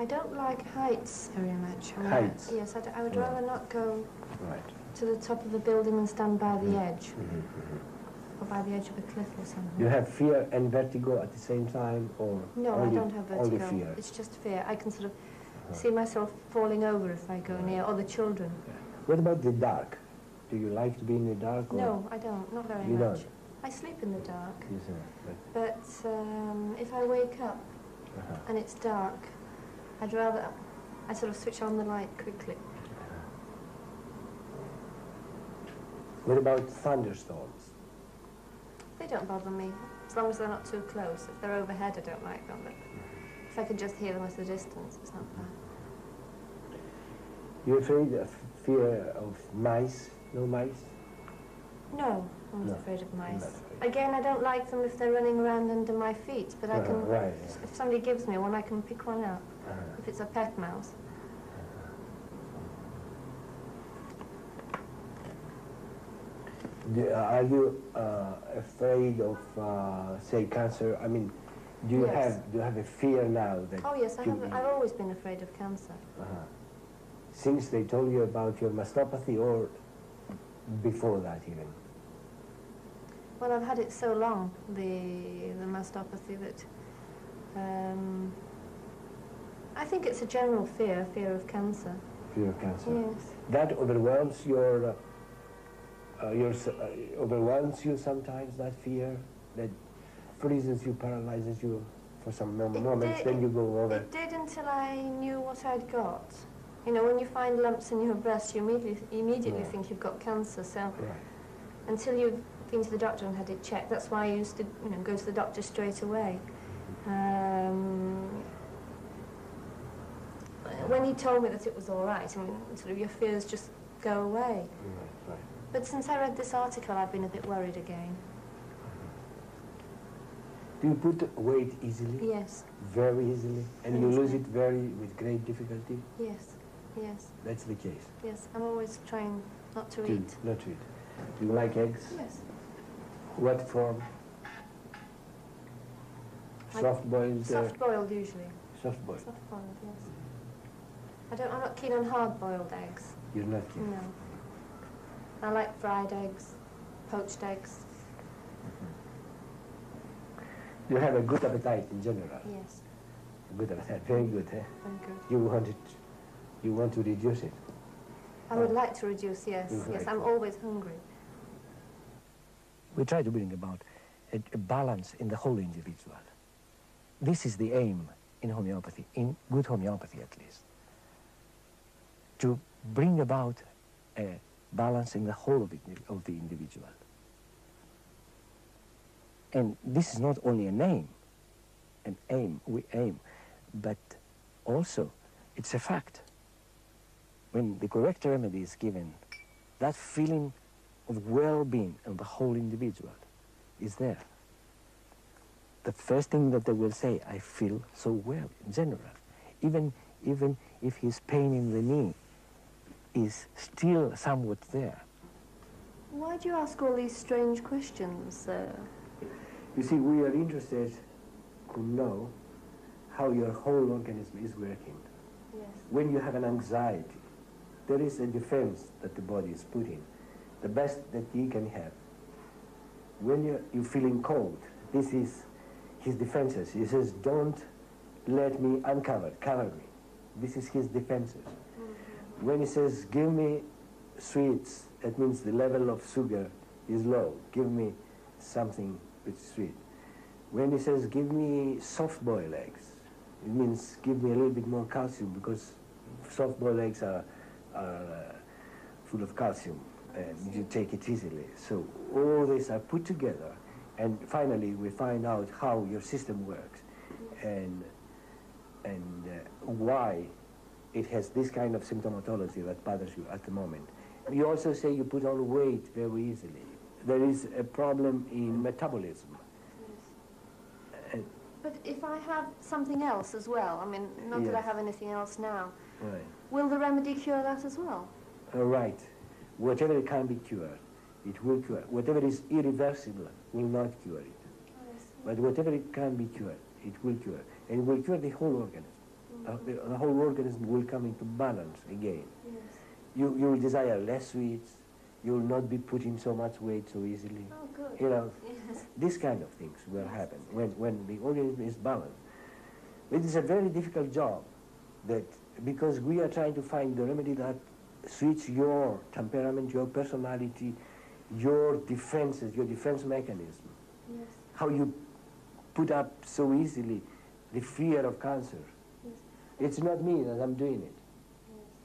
I don't like heights very much. I mean, Heights? Yes, I, d- I would Yeah. rather not go Right. to the top of the building and stand by the edge, Mhm, or by the edge of a cliff or something. You have fear and vertigo at the same time, or No, only, I don't have only vertigo. fear? It's just fear. I can sort of Uh-huh. see myself falling over if I go near, or the children. What about the dark? Do you like to be in the dark? Or No, I don't. Not very You much. don't? I sleep in the dark, Yes, sir, but, but um, if I wake up uh-huh. and it's dark, I'd rather I sort of switch on the light quickly. What about thunderstorms? They don't bother me, as long as they're not too close. If they're overhead, I don't like them, but if I can just hear them at a distance, it's not bad. You afraid of fear of mice? No mice? No, I'm No, not afraid of you're mice. afraid. Again, I don't like them if they're running around under my feet, but I Uh-huh, can, right, if somebody gives me one, I can pick one up. If it's a pet mouse. Do, are you uh, afraid of, uh, say, cancer? I mean, do you Yes. have do you have a fear now that? Oh yes, I have, I've always been afraid of cancer. Uh-huh. Since they told you about your mastopathy, or before that even? Well, I've had it so long, the, the mastopathy, that um, I think it's a general fear, fear of cancer. Fear of cancer. Yes. That overwhelms your. Uh, uh, your uh, overwhelms you sometimes. That fear that freezes you, paralyzes you for some moments. did- then you go over. It did until I knew what I'd got. You know, when you find lumps in your breast, you immediately, immediately Yeah. think you've got cancer. So Right. until you've been to the doctor and had it checked, that's why I used to, you know, go to the doctor straight away. Um, when he told me that it was all right, I mean, sort of your fears just go away. Right. Right. But since I read this article, I've been a bit worried again. Do you put weight easily? Yes, Very easily, and you lose it very with great difficulty. yes, yes, That's the case. yes. I'm always trying not to To- eat. Not to eat. Do you like eggs? Yes. What form? Soft boiled. Uh, soft boiled usually. soft boiled. Soft boiled, yes. I don't. I'm not keen on hard boiled eggs. You're not keen. No. I like fried eggs, poached eggs. You have a good appetite in general. Yes, Good appetite. Very good. Eh? very good. You want it. You want to reduce it. I would like to reduce. Yes, yes. I'm always hungry. We try to bring about a, a balance in the whole individual. This is the aim in homeopathy, in good homeopathy at least, to bring about a balance in the whole of, of the individual. And this is not only an aim, an aim, we aim, but also it's a fact. When the correct remedy is given, that feeling of well-being of the whole individual is there. The first thing that they will say, I feel so well in general. Even, even if his pain in the knee is still somewhat there. Why do you ask all these strange questions? Uh, You see, we are interested to know how your whole organism is working. yes. When you have an anxiety, there is a defense that the body is putting, the best that he can have. When you're, you're feeling cold, this is his defenses. He says, don't let me uncover, cover me. This is his defenses. When he says, give me sweets, that means the level of sugar is low. Give me something which is sweet. When he says, give me soft-boiled eggs, it means give me a little bit more calcium because soft-boiled eggs are, are uh, full of calcium and you take it easily. So all these are put together and finally we find out how your system works and, and uh, why it has this kind of symptomatology that bothers you at the moment. You also say you put on weight very easily. There is a problem in metabolism. And, But if I have something else as well, I mean, not that I have anything else now, right. will the remedy cure that as well? Uh, right. Whatever can be cured, it will cure. Whatever is irreversible will not cure it. But whatever it can be cured, it will cure. And it will cure the whole organism the, the, the whole organism will come into balance again. Yes. You, you will desire less sweets. You will not be putting so much weight so easily. Oh, good. You know, Yes. these kind of things will happen when, when the organism is balanced. It is a very difficult job that because we are trying to find the remedy that suits your temperament, your personality, your defenses, your defense mechanism. Yes. How you put up so easily the fear of cancer. It's not me that I'm doing it.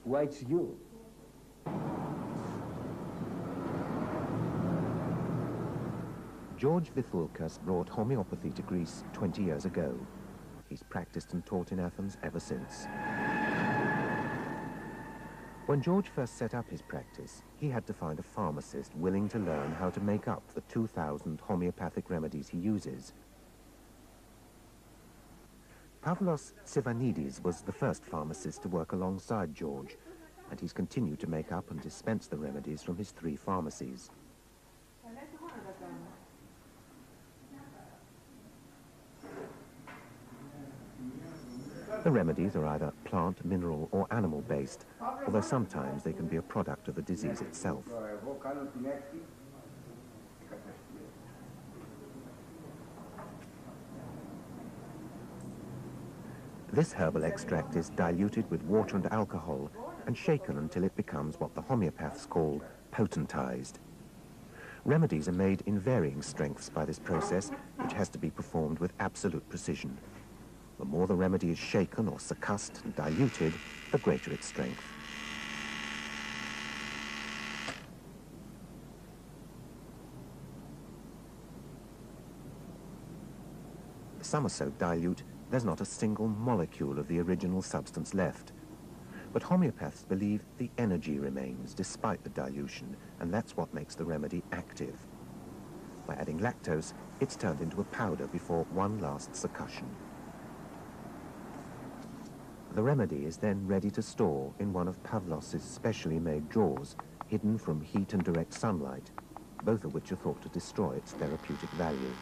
Why it's you? George Vithoulkas brought homeopathy to Greece 20 years ago. He's practiced and taught in Athens ever since. When George first set up his practice, he had to find a pharmacist willing to learn how to make up the 2,000 homeopathic remedies he uses. Pavlos Sivanidis was the first pharmacist to work alongside George, and he's continued to make up and dispense the remedies from his three pharmacies. The remedies are either plant, mineral or animal based, although sometimes they can be a product of the disease itself. This herbal extract is diluted with water and alcohol and shaken until it becomes what the homeopaths call potentized. Remedies are made in varying strengths by this process, which has to be performed with absolute precision. The more the remedy is shaken or succussed and diluted, the greater its strength. Some are so dilute, there's not a single molecule of the original substance left. But homeopaths believe the energy remains despite the dilution, and that's what makes the remedy active. By adding lactose, it's turned into a powder before one last succussion. The remedy is then ready to store in one of Pavlos's specially made drawers, hidden from heat and direct sunlight, both of which are thought to destroy its therapeutic value.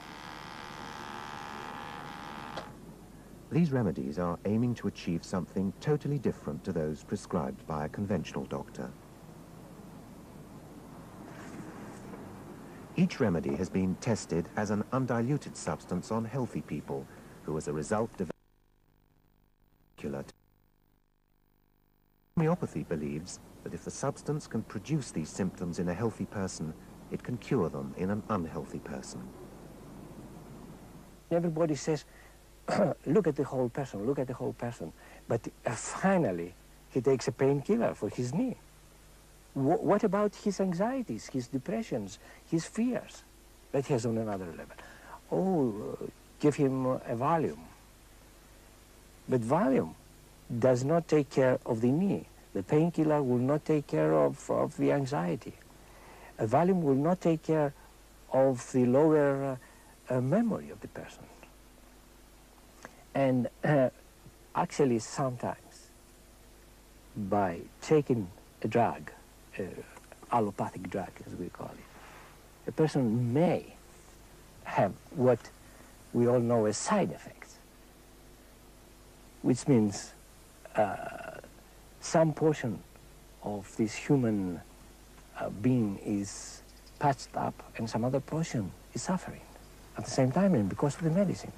These remedies are aiming to achieve something totally different to those prescribed by a conventional doctor. Each remedy has been tested as an undiluted substance on healthy people, who as a result develop Homeopathy believes that if the substance can produce these symptoms in a healthy person, it can cure them in an unhealthy person. Everybody says, look at the whole person, look at the whole person. But uh, finally, he takes a painkiller for his knee. Wh what about his anxieties, his depressions, his fears that he has on another level? Oh, uh, give him uh, a Valium. But Valium does not take care of the knee. The painkiller will not take care of, of the anxiety. A Valium will not take care of the lower uh, memory of the person. And uh, actually sometimes by taking a drug, uh, allopathic drug as we call it, a person may have what we all know as side effects, which means uh, some portion of this human uh, being is patched up and some other portion is suffering at the same time and because of the medicine.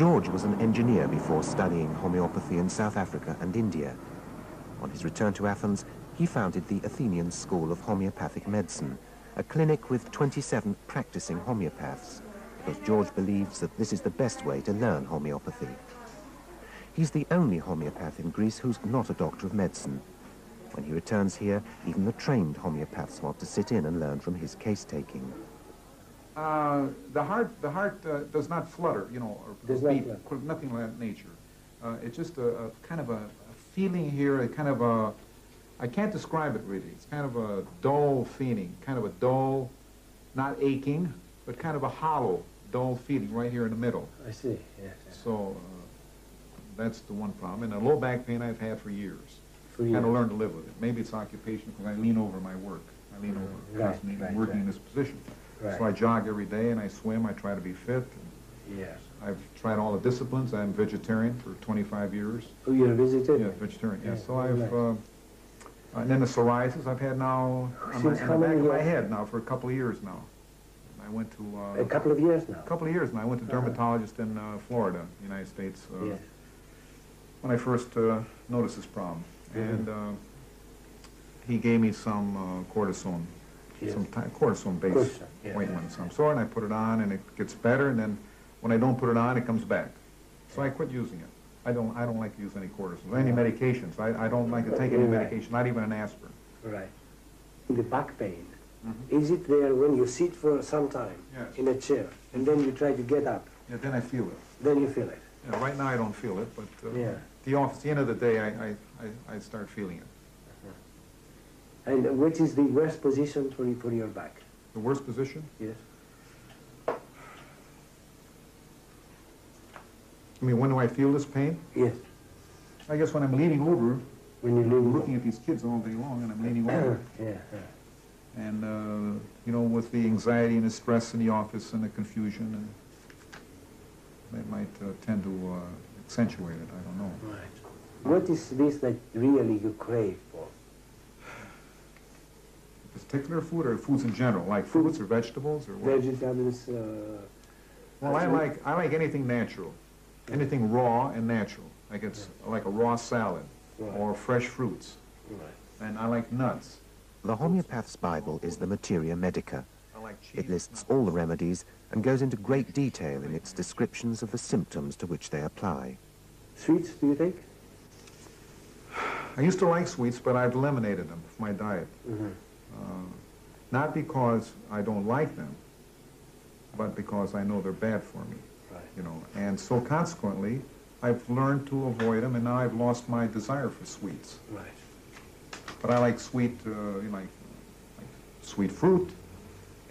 George was an engineer before studying homeopathy in South Africa and India. On his return to Athens, he founded the Athenian School of Homeopathic Medicine, a clinic with 27 practicing homeopaths, because George believes that this is the best way to learn homeopathy. He's the only homeopath in Greece who's not a doctor of medicine. When he returns here, even the trained homeopaths want to sit in and learn from his case-taking. Uh, the heart, the heart uh, does not flutter, you know, or Does beat, qu- nothing of that nature. Uh, it's just a, a kind of a, a feeling here, a kind of a, I can't describe it really. It's kind of a dull feeling, kind of a dull, not aching, but kind of a hollow, dull feeling right here in the middle. I see, yes. So uh, that's the one problem. And a low back pain I've had for years. For Kind of years. learned to live with it. Maybe it's occupational because I lean over my work. I lean over Right, constantly right, working in this position. Right. So I jog every day and I swim. I try to be fit. Yes. I've tried all the disciplines. I'm vegetarian for 25 years. Oh, you're a vegetarian? Yeah, vegetarian, yes. Yeah, So I've, nice. uh, and then the psoriasis I've had now on my, the back of my head now for a couple of years now. I went to, uh, A couple of years now? a couple of years now. I went to Uh-huh. dermatologist in uh, Florida, United States, uh, Yes. when I first uh, noticed this problem. Mhm. And uh, he gave me some uh, cortisone, Yes. some Cortisone, yeah. ointment of some sort, and I put it on, and it gets better, and then when I don't put it on, it comes back. So I quit using it. I don't, I don't like to use any cortisone, any medications. I, I don't like to take any medication, not even an aspirin. Right. The back pain, Mhm. is it there when you sit for some time Yes. in a chair and then you try to get up, Yeah, then I feel it. then you feel it? Yeah, right now I don't feel it, but uh, Yeah. the off, at the end of the day, I, I, I, I start feeling it. And which is the worst position for, for your back? The worst position? Yes. I mean, when do I feel this pain? Yes. I guess when I'm leaning over, When you I'm lean looking at these kids all day long, and I'm leaning over. yeah, yeah. And, uh, you know, with the anxiety and the stress in the office and the confusion, and that might uh, tend to uh, accentuate it, I don't know. Right. What is this that really you crave for? Particular food or foods in general, like fruits or vegetables or what? Vegetables, uh, Well, I like, I like anything natural, anything raw and natural. Like it's, like a raw salad Right. or fresh fruits. right. And I like nuts. The homeopath's Bible is the Materia Medica. Like. It lists all the remedies and goes into great detail in its descriptions of the symptoms to which they apply. Sweets, do you take? I used to like sweets, but I've eliminated them from my diet. Mm-hmm. Uh, Not because I don't like them, but because I know they're bad for me, Right. you know. And so consequently, I've learned to avoid them, and now I've lost my desire for sweets. Right. But I like sweet, uh, you know, like, like sweet fruit,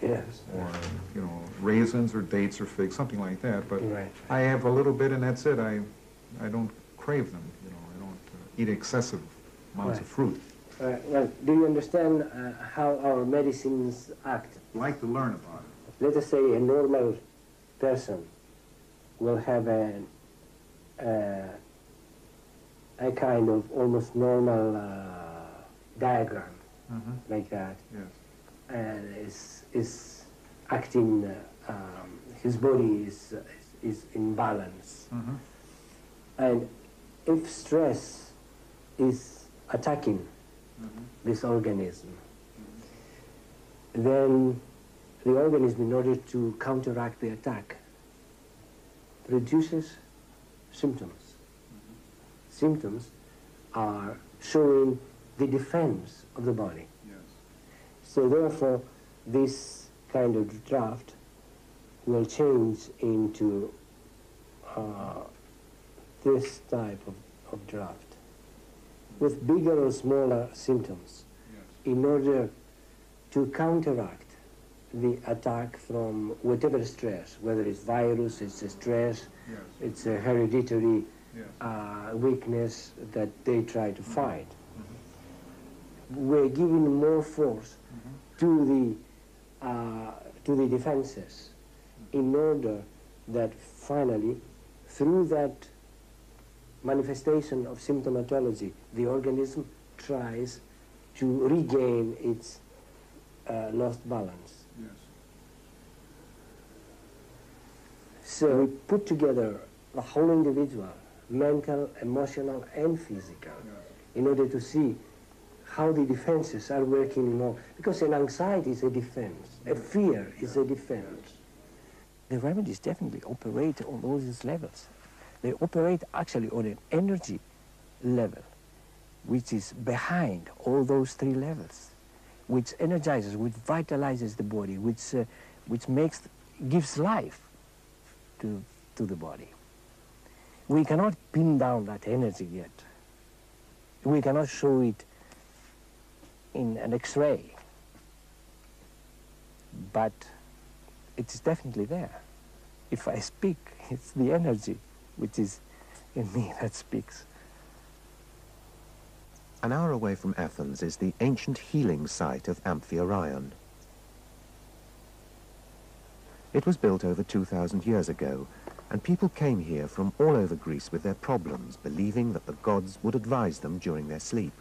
Yes. or, you know, raisins or dates or figs, something like that. But Right. I have a little bit, and that's it. I, I don't crave them, you know. I don't uh, eat excessive amounts of fruit. Uh, well, do you understand uh, how our medicines act? Like to learn about it. Let us say a normal person will have a, uh, a kind of almost normal uh, diagram Mm-hmm. like that, Yes. and is is acting. Uh, um, his body is is in balance, Mm-hmm. and if stress is attacking. This organism, then the organism, in order to counteract the attack, produces symptoms. Symptoms are showing the defense of the body. Yes. So therefore, this kind of draft will change into uh, this type of, of draft with bigger or smaller symptoms Yes. in order to counteract the attack from whatever stress, whether it's virus, it's a stress, Yes. it's a hereditary Yes. uh, weakness that they try to fight. We're giving more force to the uh, to the defenses in order that finally, through that manifestation of symptomatology, the organism tries to regain its uh, lost balance. Yes. So we put together the whole individual, mental, emotional, and physical, in order to see how the defenses are working more. Because an anxiety is a defense, a fear is a defense. The remedies definitely operate on all these levels. They operate actually on an energy level, which is behind all those three levels, which energizes, which vitalizes the body, which, uh, which makes, gives life to, to the body. We cannot pin down that energy yet. We cannot show it in an X-ray, but it is definitely there. If I speak, it's the energy which is in me that speaks. An hour away from Athens is the ancient healing site of Amphiaraon. It was built over 2,000 years ago And people came here from all over Greece with their problems, believing that the gods would advise them during their sleep.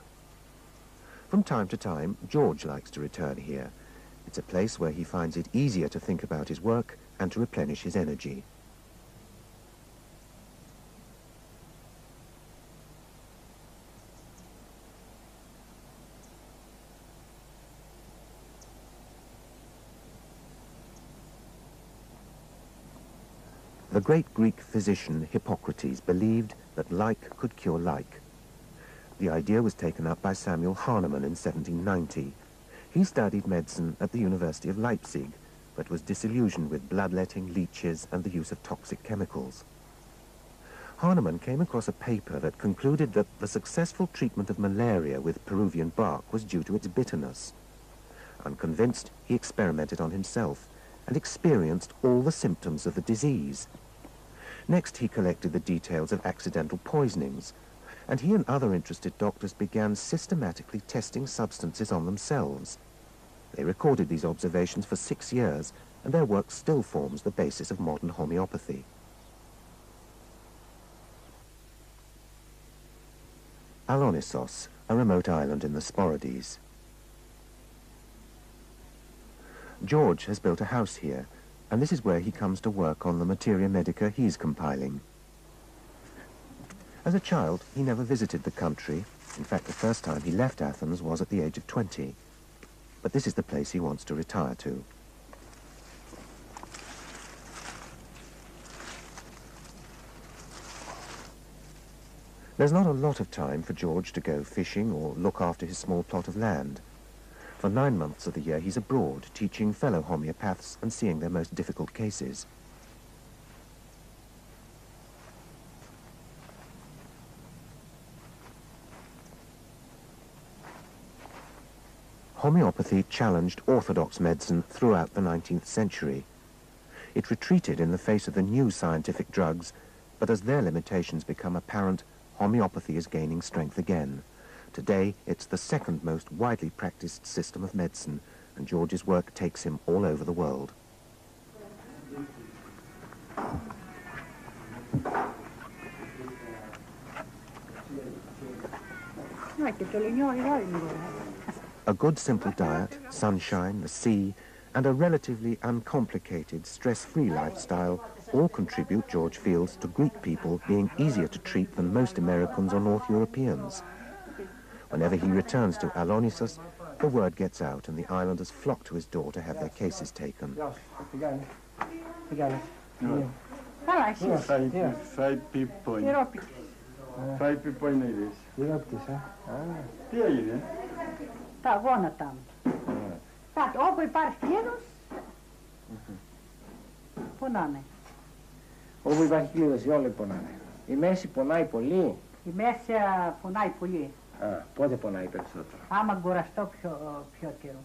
From time to time, George likes to return here. It's a place where he finds it easier to think about his work and to replenish his energy. Great Greek physician Hippocrates believed that like could cure like. The idea was taken up by Samuel Hahnemann in 1790. He studied medicine at the University of Leipzig, but was disillusioned with bloodletting, leeches, and the use of toxic chemicals. Hahnemann came across a paper that concluded that the successful treatment of malaria with Peruvian bark was due to its bitterness. Unconvinced, he experimented on himself and experienced all the symptoms of the disease. Next, he collected the details of accidental poisonings, and he and other interested doctors began systematically testing substances on themselves. They recorded these observations for six years, and their work still forms the basis of modern homeopathy. Alonissos, a remote island in the Sporades. George has built a house here, and this is where he comes to work on the materia medica he's compiling. As a child, he never visited the country. In fact, the first time he left Athens was at the age of 20. But this is the place he wants to retire to. There's not a lot of time for George to go fishing or look after his small plot of land. For nine months of the year, he's abroad, teaching fellow homeopaths and seeing their most difficult cases. Homeopathy challenged orthodox medicine throughout the 19th century. It retreated in the face of the new scientific drugs, but as their limitations become apparent, homeopathy is gaining strength again. Today, it's the second most widely practiced system of medicine, and George's work takes him all over the world. A good simple diet, sunshine, the sea, and a relatively uncomplicated, stress-free lifestyle all contribute, George feels, to Greek people being easier to treat than most Americans or North Europeans. Whenever he returns to Alonissos, the word gets out and the islanders flock to his door to have their cases taken. Καλά, εσύ. Φάει πίπο είναι. Ηρόπιτη. Φάει πίπο είναι είδες. Ηρόπτης, ε. Τι έγινε. Τα γόνατα μου. Τα, όπου υπάρχει κλήρος, πονάνε. Όπου υπάρχει κλείδωση όλοι πονάνε. Η μέση πονάει πολύ. Η μέση α, πονάει πολύ. Α, πότε πονάει περισσότερο; Άμα κουραστώ πιο, πιο καιρό.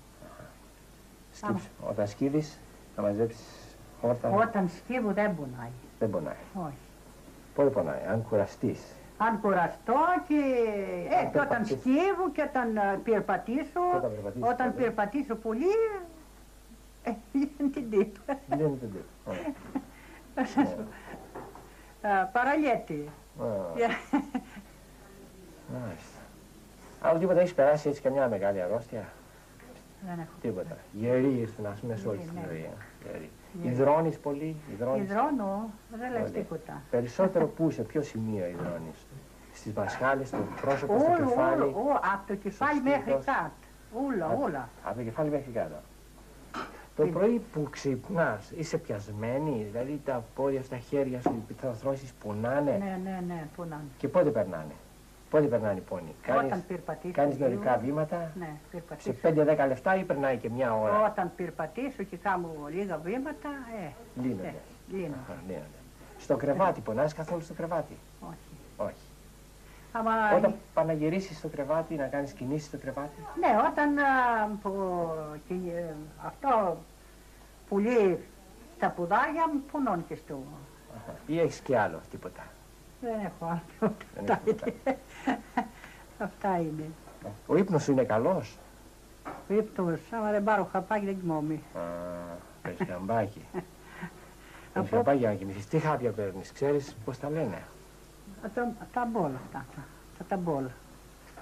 Σκύψε. Όταν σκύβεις, θα μαζέψεις χόρτα. Όταν σκύβω δεν πονάει. Δεν πονάει. Όχι. Πότε πονάει, αν κουραστείς. Αν κουραστώ και, ε, και όταν περπατήσεις. σκύβω και όταν α, περπατήσω, όταν περπατήσεις, όταν τότε. περπατήσω πολύ, ε, γίνεται τίποτα. Δεν είναι το τίποτα. Ωραία. Θα σας πω. Α, Παραλιέται. Α, Μάλιστα. Άλλο τίποτα έχεις περάσει έτσι καμιά μεγάλη αρρώστια; Δεν έχω. Τίποτα. Γεροί ήρθαν, ας πούμε, σε όλη Ναι, την ναι. ζωή. ε. Γεροί. Γεροί. Υδρώνεις πολύ, υδρώνεις; Υδρώνω, δεν λες Ωραία. τίποτα. Περισσότερο πού, σε ποιο σημείο υδρώνεις; Στις μασχάλες, στο πρόσωπο, στο Όλο, κεφάλι; όλο, όλο, από το κεφάλι μέχρι στήθος. κάτω. Όλα, Α, όλα. Από το κεφάλι μέχρι κάτω. Το Τι- πρωί που ξυπνάς, είσαι πιασμένη, δηλαδή τα πόδια στα χέρια σου, οι αρθρώσεις πονάνε; Ναι, ναι, ναι, πονάνε. Και πότε περνάνε; Πότε περνάνε οι πόνοι. Κάνεις, Όταν περπατήσω. κάνεις λίγο, μερικά βήματα, Ναι, σε περπατήσω. 5-10 λεπτά ή περνάει και μια ώρα; Όταν περπατήσω και κάνω λίγα βήματα, ε, Λύνονται. ε, λύνω. Αχα, λύνονται. Στο κρεβάτι, πονάς καθόλου στο κρεβάτι; Όχι. Όχι. Άμα, Όταν παναγυρίσεις στο κρεβάτι, να κάνεις κινήσεις στο κρεβάτι; ναι, όταν α, που, και, ε, αυτό πουλεί τα πουδάρια μου, πονών και στο... Αχα. Ή έχεις και άλλο, τίποτα; Δεν έχω άλλο. Δεν Αυτά έχεις τίποτα. είναι. Αυτά είναι. Ο ύπνος σου είναι καλός; Ύπτος, άμα δεν πάρω χαπάκι δεν κοιμόμαι. Α, πες καμπάκι. Με ποια πάει για να κοιμηθείς. Τι χάπια παίρνεις, ξέρεις πώς τα λένε; Τα, τα μπολ αυτά. Τα, τα μπολ.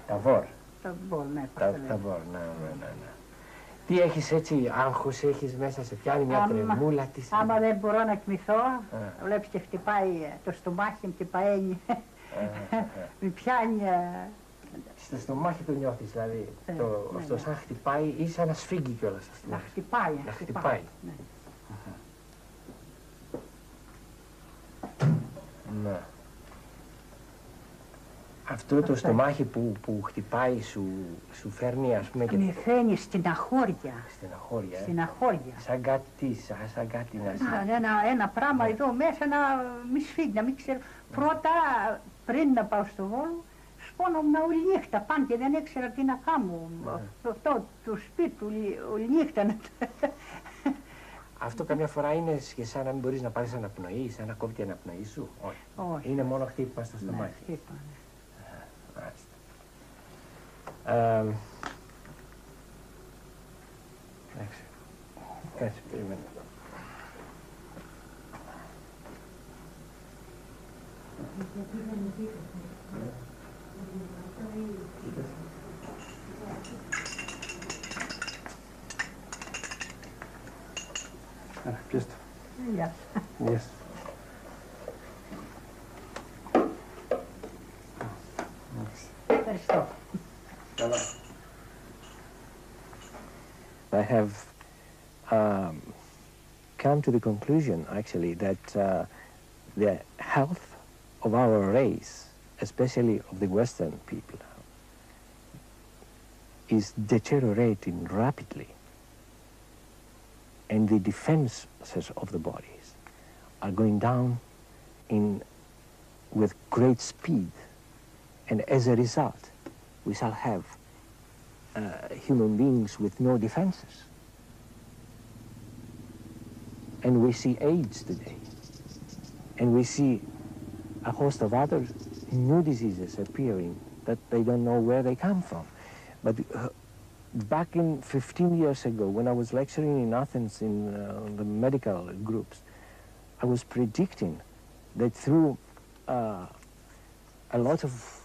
Τα βόρ. Τα μπολ, ναι. πώς Τα, τα λένε. τα μπορώ, ναι, ναι, ναι, ναι. Τι έχεις έτσι, άγχος έχεις μέσα, σε πιάνει μια Άμα- τρεμούλα της. Άμα δεν μπορώ να κοιμηθώ, Ε. βλέπεις και χτυπάει ε, το στομάχι μου και παένει. Ε, ε, ε. Με πιάνει. ε, Στο στομάχι το νιώθεις, δηλαδή, Ε, το, ναι, αυτό ναι. σαν χτυπάει ή σαν να σφίγγει κιόλας στο Να στομάχι. χτυπάει. Να χτυπάει. Ναι. Ναι. Αυτό το στομάχι που, που χτυπάει σου, σου φέρνει ας πούμε και Με φαίνει στην αχώρια. στεναχώρια. Ε. Στην αχώρια. Σαν κάτι, σαν, σαν κάτι να σε... Να, ένα, ένα πράγμα εδώ μέσα να μη σφίγγει, να μην ξέρω. Πρώτα, πριν να πάω στο Βόλο, σπώνομουν όλη νύχτα πάνω και δεν ήξερα τι να κάνω. Αυτό το σπίτι, όλη, όλη νύχτα. να- Αυτό καμιά φορά είναι και σαν να μην μπορείς να πάρεις αναπνοή, σαν να κόβει την αναπνοή σου; Όχι. Όχι. Είναι μόνο χτύπημα στο Ναι, στομάχι. χτύπα, ναι. Μάλιστα. Christ. Um, experiment. Uh, just. Yeah. Yes. Have um, come to the conclusion, actually, that uh, the health of our race, especially of the Western people, is deteriorating rapidly. And the defenses of the bodies are going down in, with great speed. And as a result, we shall have uh, human beings with no defenses. And we see AIDS today. And we see a host of other new diseases appearing that they don't know where they come from. But uh, back in 15 years ago, when I was lecturing in Athens in uh, the medical groups, I was predicting that through uh, a lot of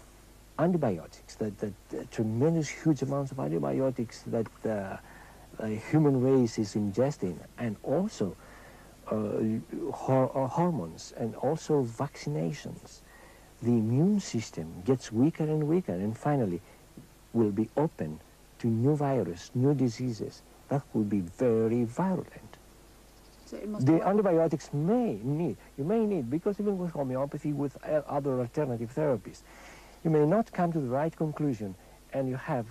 antibiotics, that, that uh, tremendous huge amounts of antibiotics that uh, the human race is ingesting, and also uh, hor- uh, hormones, and also vaccinations, the immune system gets weaker and weaker, and finally will be open to new virus, new diseases that will be very virulent. So The antibiotics may need, you may need, because even with homeopathy, with uh, other alternative therapies, you may not come to the right conclusion and you have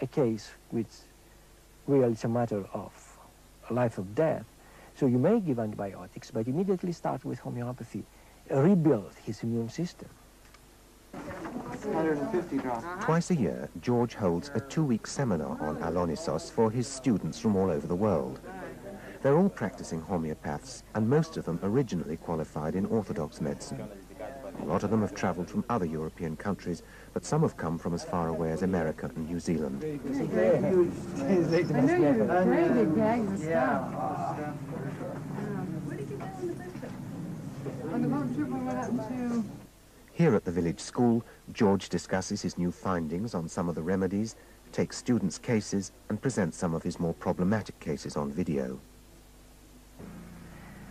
a case which really is a matter of life or death. So you may give antibiotics, but immediately start with homeopathy. Rebuild his immune system. Uh-huh. Twice a year, George holds a two-week seminar on Alonisos for his students from all over the world. They're all practicing homeopaths, and most of them originally qualified in orthodox medicine. A lot of them have travelled from other European countries, but some have come from as far away as America and New Zealand. Here at the village school, George discusses his new findings on some of the remedies, takes students' cases, and presents some of his more problematic cases on video.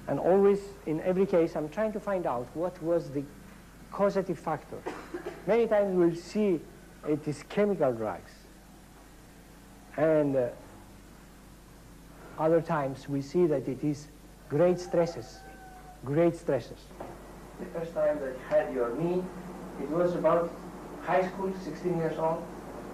And always, in every case, I'm trying to find out what was the causative factor. Many times we'll see it is chemical drugs. And uh, other times we see that it is great stresses, great stresses. The first time that you had your knee, it was about high school, 16 years old?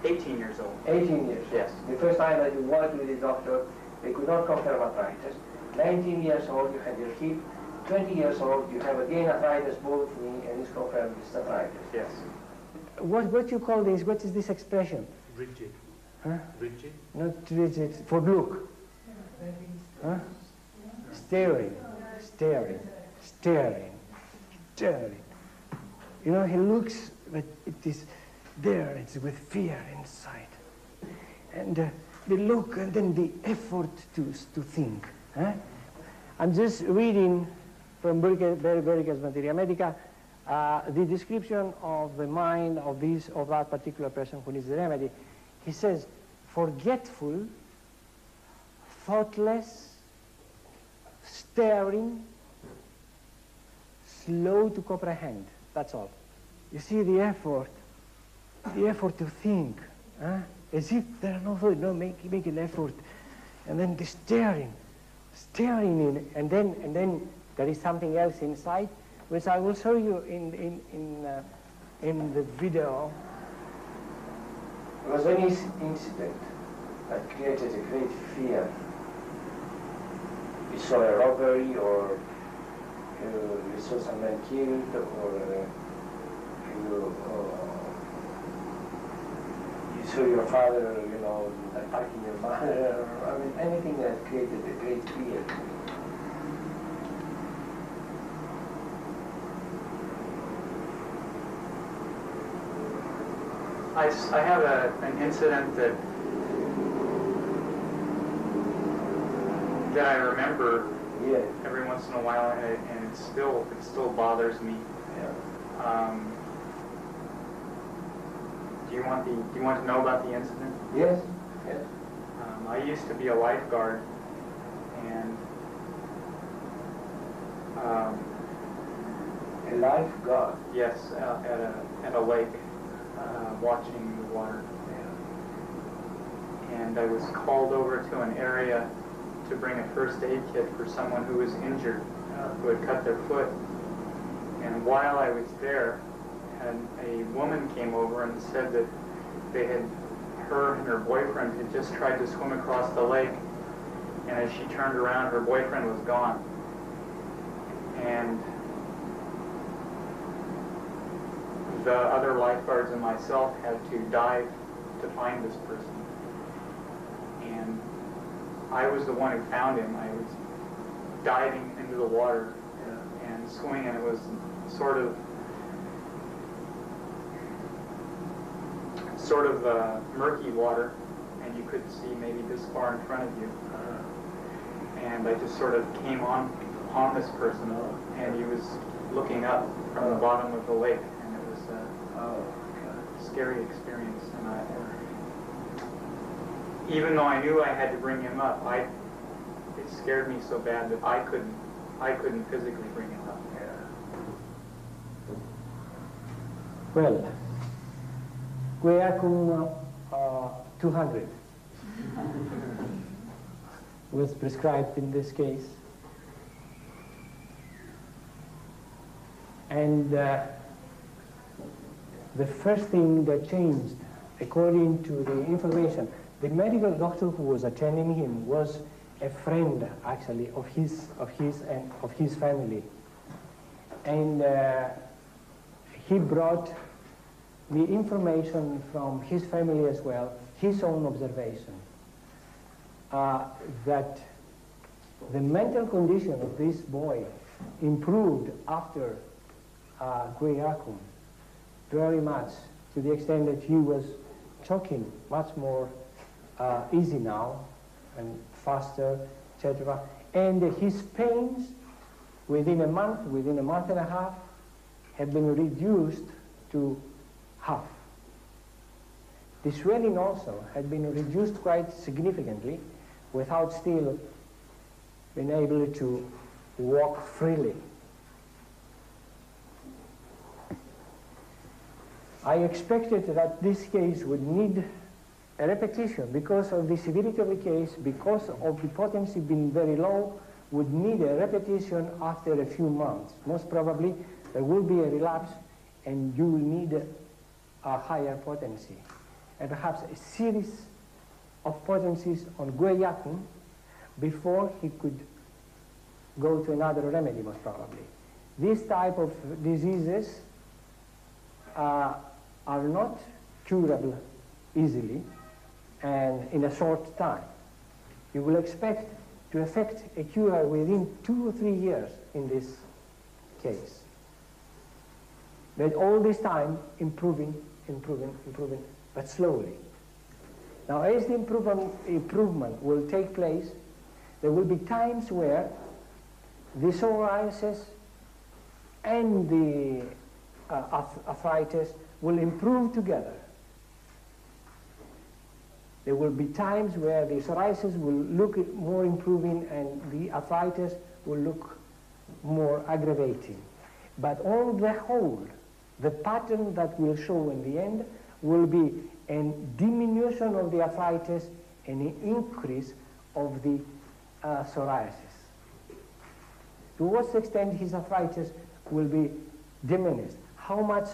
18 years old. 18 years. Yes. The first time that you worked with the doctor, they could not confirm arthritis. 19 years old, you had your hip. 20 years old, you have again a arthritis, both knee, and it's confirmed it's arthritis. Yes. What, what you call this, what is this expression? Rigid. Huh? Rigid. Not rigid, for look. Huh? Staring, staring, staring, staring. You know, he looks, but it is there, it's with fear inside. And uh, the look and then the effort to, to think. Huh? I'm just reading from Boericke's Materia Medica, uh, the description of the mind of this of that particular person who needs the remedy. He says, forgetful, thoughtless, staring, slow to comprehend. That's all. You see the effort, the effort to think, huh? as if there are no thought, no make, make an effort, and then the staring, staring in, and then and then there is something else inside, which I will show you in in in uh, in the video. An incident that created a great fear. You saw a robbery or you, you saw someone killed or uh, you, uh, you saw your father, you know, attacking your mother, I mean, anything that created a great fear. I, I have a, an incident that that I remember Yeah, every once in a while, and it, and it still it still bothers me. yeah. Um, do you want the Do you want to know about the incident? Yes, yes. Um, I used to be a lifeguard, and um, A lifeguard. yes, at a at a lake, watching the water. and I was called over to an area to bring a first aid kit for someone who was injured, uh, who had cut their foot. And while I was there, a woman came over and said that they had, her and her boyfriend had just tried to swim across the lake, and as she turned around, her boyfriend was gone. And the other lifeguards and myself had to dive to find this person. And I was the one who found him. I was diving into the water uh, and swimming, and it was sort of, sort of uh, murky water, and you could see maybe this far in front of you. Uh, and I just sort of came on on this person, uh, and he was looking up from the bottom of the lake, and it was Oh, a scary experience. And I, even though I knew I had to bring him up, I it scared me so bad that I couldn't I couldn't physically bring him up. Well, Guaiacum uh, 200 was prescribed in this case. And uh, the first thing that changed, according to the information, the medical doctor who was attending him was a friend, actually, of his, of his, and of his family. And uh, he brought the information from his family as well, his own observation, uh, that the mental condition of this boy improved after uh, Guaiacum very much to the extent that he was talking much more uh, easy now and faster, etc. And his pains within a month, within a month and a half, have been reduced to half. The swelling also had been reduced quite significantly without still being able to walk freely. I expected that this case would need a repetition because of the severity of the case, because of the potency being very low, would need a repetition after a few months. Most probably there will be a relapse and you will need a, higher potency. And perhaps a series of potencies on guaiacum before he could go to another remedy, most probably. This type of diseases uh, are not curable easily and in a short time. You will expect to effect a cure within two or three years in this case. But all this time improving, improving, improving, but slowly. Now as the improvement, improvement will take place, there will be times where the psoriasis and the uh, arthritis will improve together. There will be times where the psoriasis will look more improving and the arthritis will look more aggravating. But on the whole, the pattern that will show in the end will be a diminution of the arthritis and an increase of the uh, psoriasis. To what extent his arthritis will be diminished? How much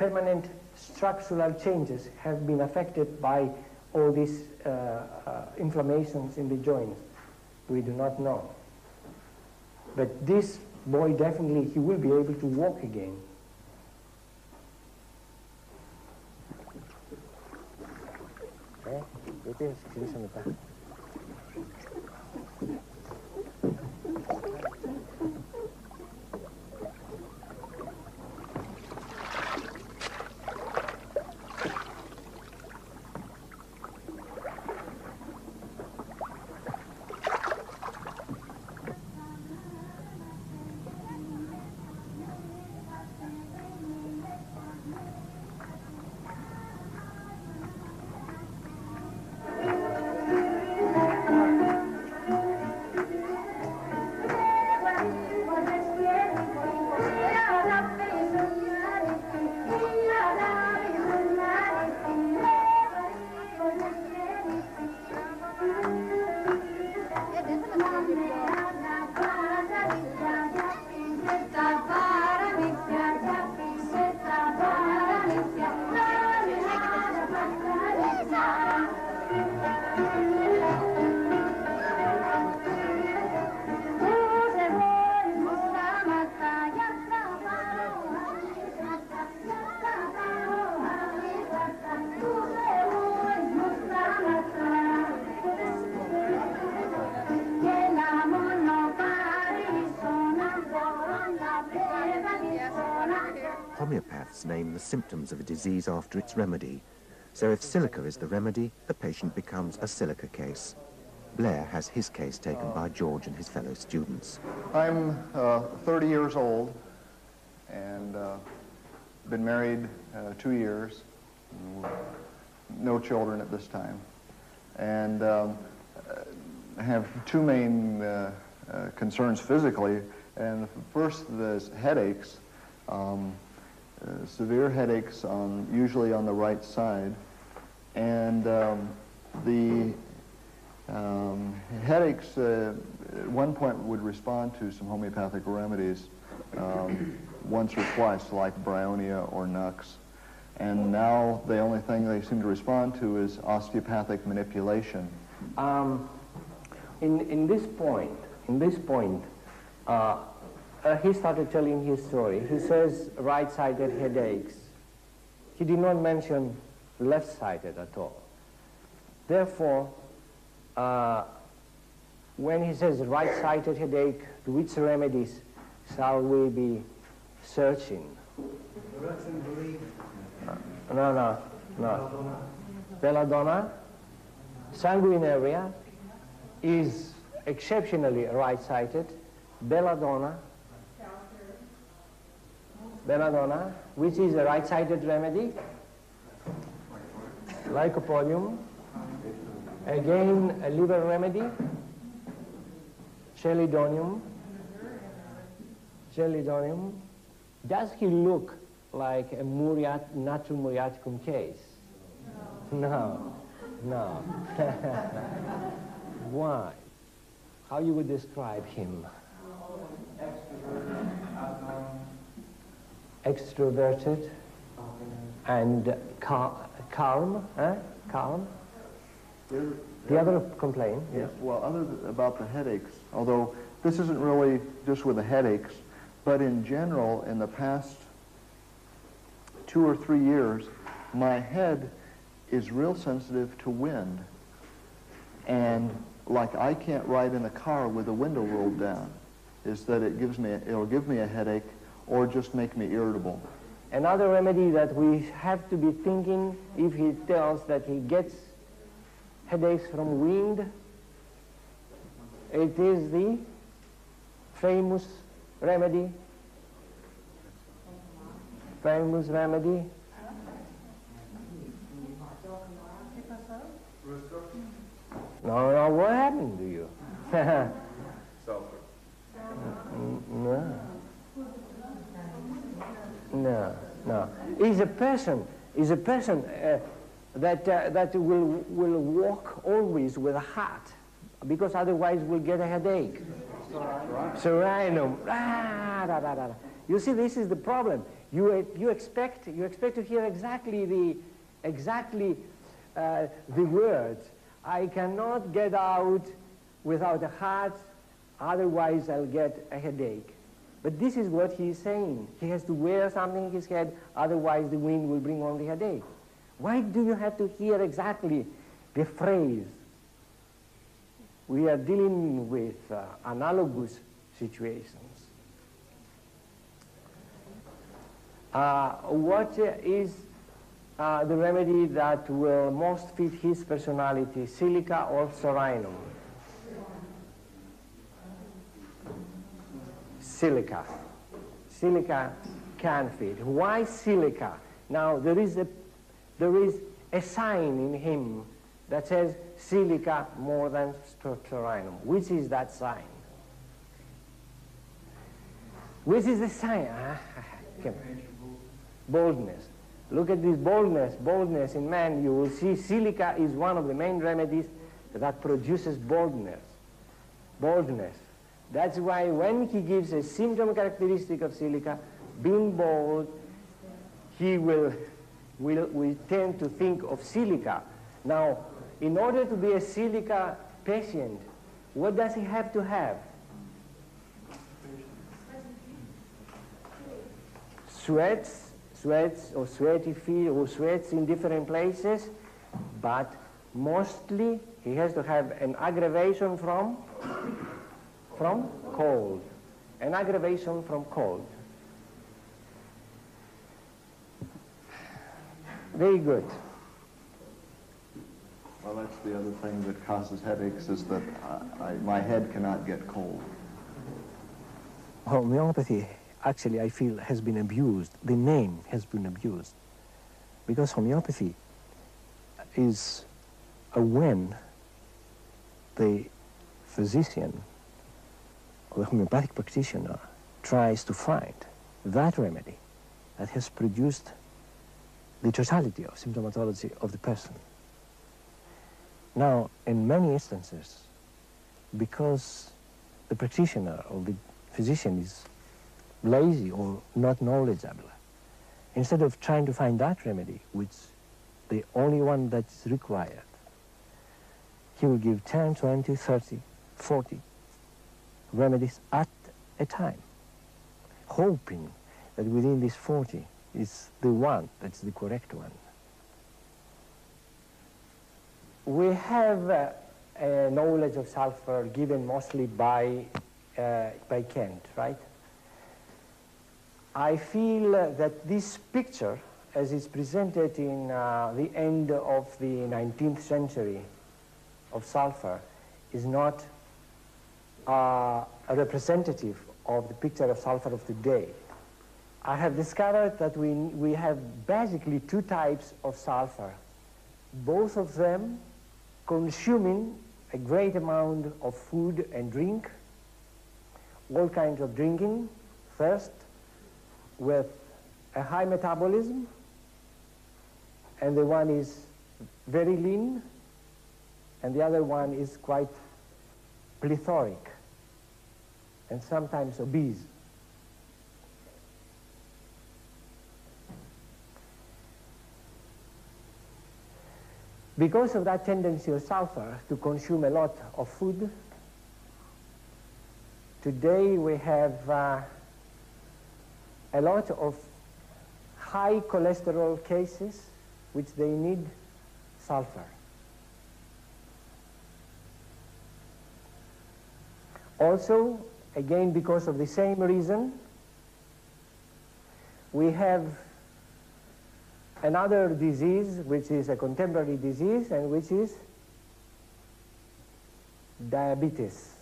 permanent structural changes have been affected by all these uh, uh, inflammations in the joints? We do not know. But this boy definitely, he will be able to walk again. ¿Eh? Symptoms of a disease after its remedy. So if silica is the remedy, the patient becomes a silica case. Blair has his case taken by George and his fellow students. I'm uh, 30 years old and uh, been married uh, two years, no children at this time, and um, have two main uh, uh, concerns physically. And first, the headaches, um, uh, severe headaches on usually on the right side, and um, the um, headaches uh, at one point would respond to some homeopathic remedies um, once or twice, like bryonia or nux. And now the only thing they seem to respond to is osteopathic manipulation. Um, in, in this point, in this point, uh, uh, he started telling his story. He says right-sided headaches. He did not mention left-sided at all. Therefore, uh, when he says right-sided headache, which remedies shall we be searching? No, no, no. Belladonna, sanguinaria, is exceptionally right-sided. Belladonna, belladonna, which is a right-sided remedy. Lycopodium, again a liver remedy. Chelidonium, Chelidonium. Does he look like a muriat, natrium muriaticum case? No, no. Why? How you would describe him? Extroverted and cal calm, eh? calm. The other complaint, yes. Well, other th about the headaches, although this isn't really just with the headaches, but in general, in the past two or three years, my head is real sensitive to wind. And like I can't ride in a car with the window rolled down, is that it gives me, it'll give me a headache or just make me irritable. Another remedy that we have to be thinking if he tells that he gets headaches from wind, it is the famous remedy? Famous remedy? No, no, what happened to you? Sulfur. no. No, no. He's a person, he's a person uh, that, uh, that will, will walk always with a hat, because otherwise will get a headache. Psorinum. Ah, da, da, da. You see, this is the problem. You, you, expect, you expect to hear exactly the, exactly, uh, the words. I cannot get out without a hat, otherwise I'll get a headache. But this is what he is saying. He has to wear something in his head, otherwise the wind will bring only headache. Why do you have to hear exactly the phrase? We are dealing with uh, analogous situations. Uh, what is uh, the remedy that will most fit his personality, silica or psorinum? Silica. Silica can fit. Why silica? Now there is a there is a sign in him that says silica more than psorinum. Which is that sign? Which is the sign? Ah, boldness. Look at this boldness, boldness in man. You will see silica is one of the main remedies that produces boldness. Boldness. That's why when he gives a symptom characteristic of silica, being bald, he will, will, will tend to think of silica. Now, in order to be a silica patient, what does he have to have? Sweats, sweats or sweaty feet or sweats in different places, but mostly he has to have an aggravation from from cold, an aggravation from cold. Very good. Well, that's the other thing that causes headaches is that I, I, my head cannot get cold. Homeopathy, actually, I feel, has been abused. The name has been abused. Because homeopathy is a when the physician the homeopathic practitioner tries to find that remedy that has produced the totality of symptomatology of the person. Now, in many instances, because the practitioner or the physician is lazy or not knowledgeable, instead of trying to find that remedy, which the only one that is required, he will give 10, 20, 30, 40 remedies at a time, hoping that within these 40 is the one that's the correct one. We have uh, a knowledge of sulfur given mostly by, uh, by Kent, right? I feel that this picture, as it's presented in uh, the end of the 19th century of sulfur, is not uh, a representative of the picture of sulfur of today. I have discovered that we, we have basically two types of sulfur, both of them consuming a great amount of food and drink, all kinds of drinking, first, with a high metabolism, and the one is very lean, and the other one is quite plethoric and sometimes obese. Because of that tendency of sulfur to consume a lot of food, today we have uh, a lot of high cholesterol cases which they need sulfur. Also, again because of the same reason, we have another disease which is a contemporary disease and which is diabetes.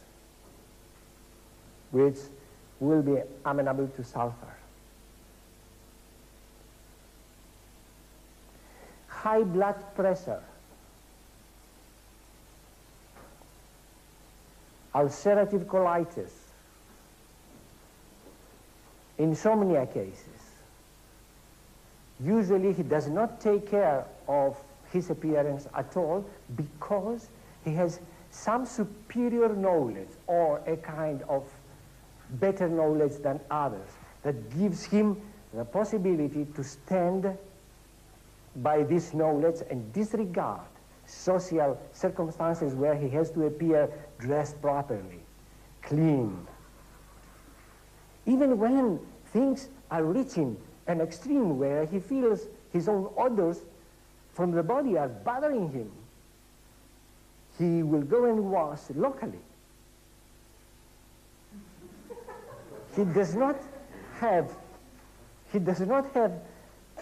which will be amenable to sulfur. High blood pressure, ulcerative colitis, insomnia cases. Usually he does not take care of his appearance at all because he has some superior knowledge or a kind of better knowledge than others that gives him the possibility to stand by this knowledge and disregard social circumstances where he has to appear dressed properly, clean. Even when things are reaching an extreme where he feels his own odors from the body are bothering him, he will go and wash locally. he does not have he does not have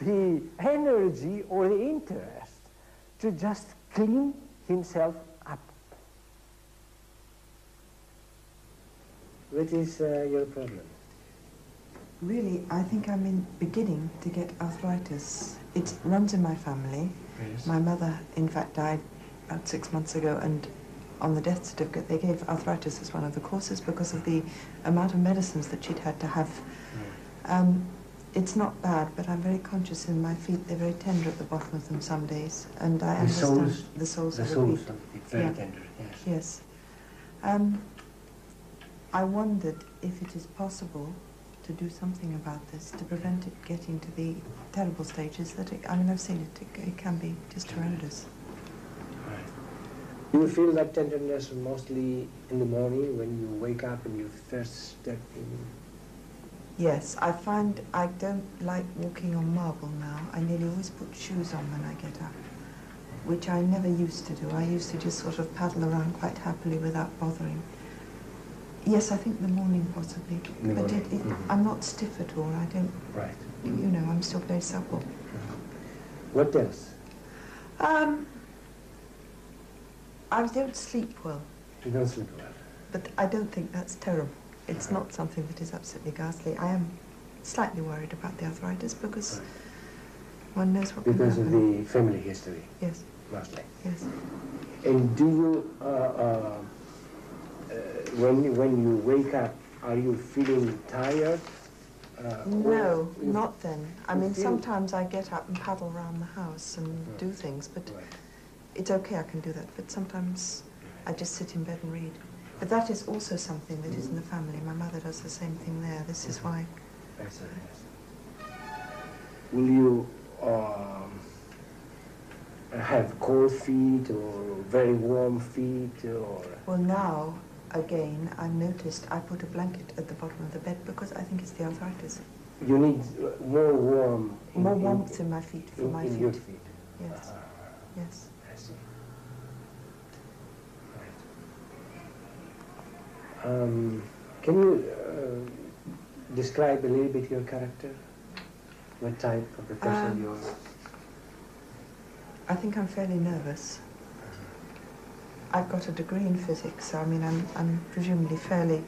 the energy or the interest to just clean himself up. What is uh, your problem? Really, I think I'm in beginning to get arthritis. It runs in my family. Yes. My mother, in fact, died about six months ago, and on the death certificate they gave arthritis as one of the causes because of the amount of medicines that she'd had to have. Um, it's not bad, but I'm very conscious in my feet. They're very tender at the bottom of them some days, and I The understand soles, the soles the of the soles feet. of the feet, very Yeah. tender, yes. Yes. Um, I wondered if it is possible to do something about this to prevent it getting to the terrible stages that it, I mean, I've seen it, it, it can be just horrendous. You feel that tenderness mostly in the morning when you wake up and you first step in. Yes, I find I don't like walking on marble now. I nearly always put shoes on when I get up, which I never used to do. I used to just sort of paddle around quite happily without bothering. Yes, I think the morning possibly, the but morning, it, it, mhm. I'm not stiff at all. I don't, Right. you know, I'm still very supple. What else? Um, I don't sleep well, You don't sleep well. but I don't think that's terrible. It's not something that is absolutely ghastly. I am slightly worried about the arthritis because one knows what Because of the family history, Yes, mostly. yes. And do you, uh, uh, uh, when, you- when you wake up, are you feeling tired? Uh, No, not then. I mean, sometimes I get up and paddle around the house and do things, but Right. it's okay, I can do that. But sometimes I just sit in bed and read. But that is also something that is in the family. My mother does the same thing there. This is why. Yes. Will you um, have cold feet or very warm feet or? Well, now, again, I've noticed I put a blanket at the bottom of the bed because I think it's the arthritis. You need uh, more warm. in- More in- warmth in my feet, for in- my in feet. feet. Yes, Ah, yes. I see. Right. Um, can you uh, describe a little bit your character? What type of the person Um, you are? I think I'm fairly nervous. I've got a degree in physics, so I mean, I'm, I'm presumably fairly.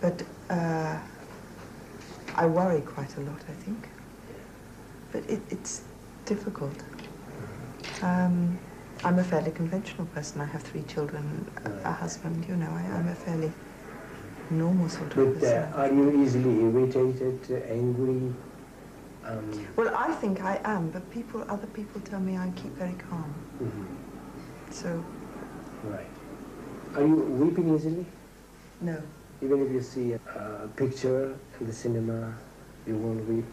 But uh, I worry quite a lot, I think. But it, it's difficult. Um, I'm a fairly conventional person. I have three children, a, a husband, you know, I, I'm a fairly normal sort of But uh, person. are you easily irritated, uh, angry? Um, Well, I think I am, but people, other people tell me I keep very calm. mhm, So, Right. Are you weeping easily? no. Even if you see a, a picture in the cinema, you won't weep?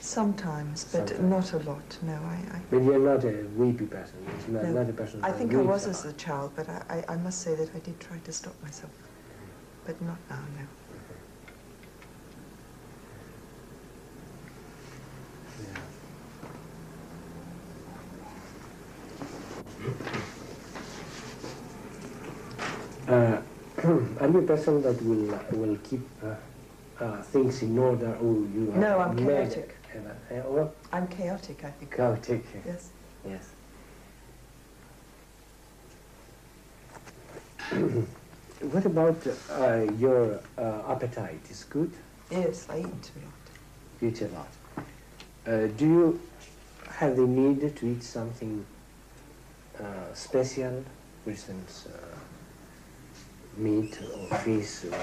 Sometimes, but Sometimes. not a lot. No, I. I But you're not a weepy person. Not, No. not a person I think I was as a child, but I, I, I must say that I did try to stop myself. But not now, no. Uh, are you a person that will uh, will keep uh, uh, things in order, or you are No, I'm chaotic. I'm chaotic, I think. chaotic? Yes. Yes. what about uh, your uh, appetite? Is good? Yes, I eat a lot. You eat a lot. Uh, do you have the need to eat something uh, special? For instance, uh, meat or fish or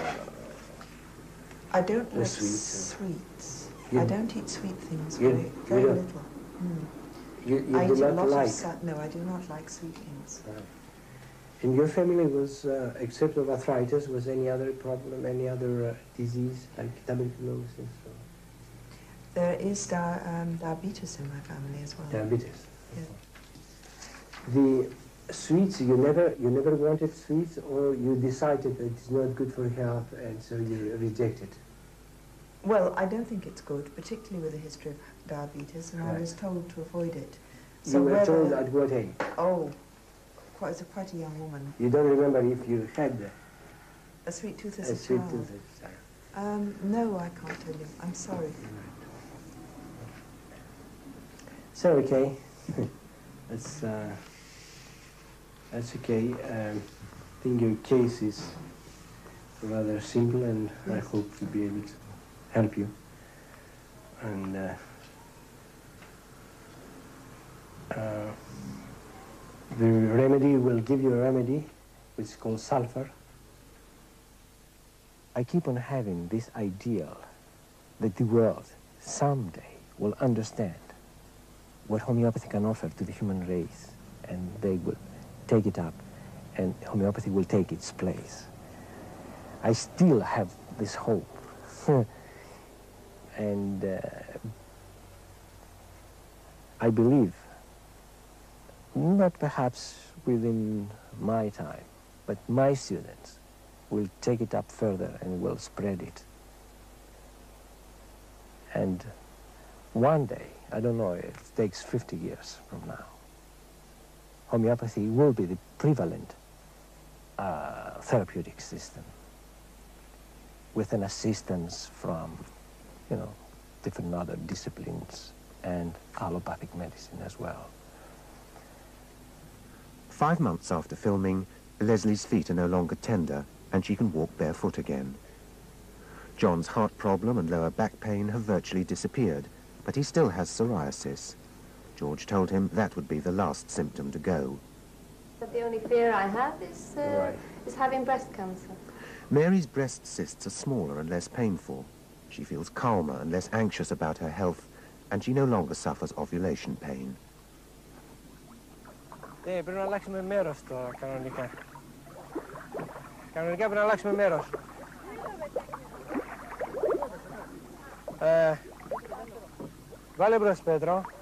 I don't like sweets? sweets. You- I don't eat sweet things You- very, very don't? little. Mm. You, you I do eat a not lot like. of no, I do not like sweet things. In your family was, uh, except of arthritis, was any other problem, any other uh, disease like tuberculosis or There is di- um, diabetes in my family as well. diabetes? Yeah. The sweets, you never, you never wanted sweets or you decided that it's not good for health and so you rejected? Well, I don't think it's good, particularly with a history of diabetes, and I was told to avoid it. you were whether- told at what age? Oh, quite, as a quite a young woman. You don't remember if you had A sweet tooth a as a, sweet child. tooth at the time? Um, no, I can't tell you. I'm sorry. So, okay. that's, uh, that's okay. Um, I think your case is rather simple and I Yes. hope to be able to help you. And uh, uh, the remedy will give you a remedy which is called sulfur. I keep on having this ideal that the world someday will understand what homeopathy can offer to the human race and they will take it up and homeopathy will take its place. I still have this hope. and uh, I believe, not perhaps within my time, but my students will take it up further and will spread it. And one day, I don't know, it takes 50 years from now, homeopathy will be the prevalent uh, therapeutic system with an assistance from, you know, different other disciplines and allopathic medicine as well. Five months after filming, Leslie's feet are no longer tender and she can walk barefoot again. John's heart problem and lower back pain have virtually disappeared, but he still has psoriasis. George told him that would be the last symptom to go. But the only fear I have is, uh, Right. is having breast cancer. Mary's breast cysts are smaller and less painful. She feels calmer and less anxious about her health, and she no longer suffers ovulation pain. Ei, Vale, Pedro.